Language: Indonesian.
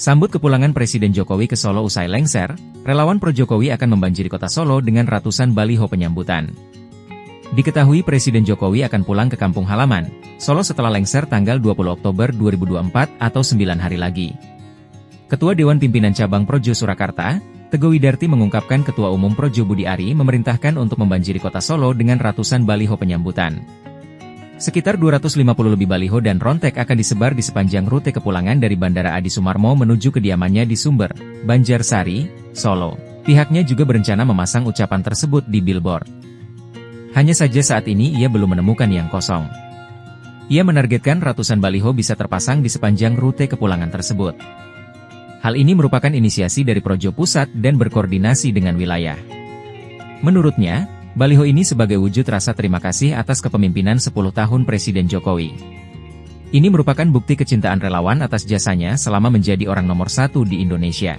Sambut kepulangan Presiden Jokowi ke Solo usai lengser, relawan pro Jokowi akan membanjiri kota Solo dengan ratusan baliho penyambutan. Diketahui Presiden Jokowi akan pulang ke kampung halaman, Solo setelah lengser tanggal 20 Oktober 2024 atau 9 hari lagi. Ketua Dewan Pimpinan Cabang Projo Surakarta, Teguh Widarti mengungkapkan Ketua Umum Projo Budi Ari memerintahkan untuk membanjiri kota Solo dengan ratusan baliho penyambutan. Sekitar 250 lebih baliho dan rontek akan disebar di sepanjang rute kepulangan dari Bandara Adi Sumarmo menuju kediamannya di Sumber, Banjarsari, Solo. Pihaknya juga berencana memasang ucapan tersebut di billboard. Hanya saja saat ini ia belum menemukan yang kosong. Ia menargetkan ratusan baliho bisa terpasang di sepanjang rute kepulangan tersebut. Hal ini merupakan inisiasi dari Projo Pusat dan berkoordinasi dengan wilayah. Menurutnya, Baliho ini sebagai wujud rasa terima kasih atas kepemimpinan 10 tahun Presiden Jokowi. Ini merupakan bukti kecintaan relawan atas jasanya selama menjadi orang nomor satu di Indonesia.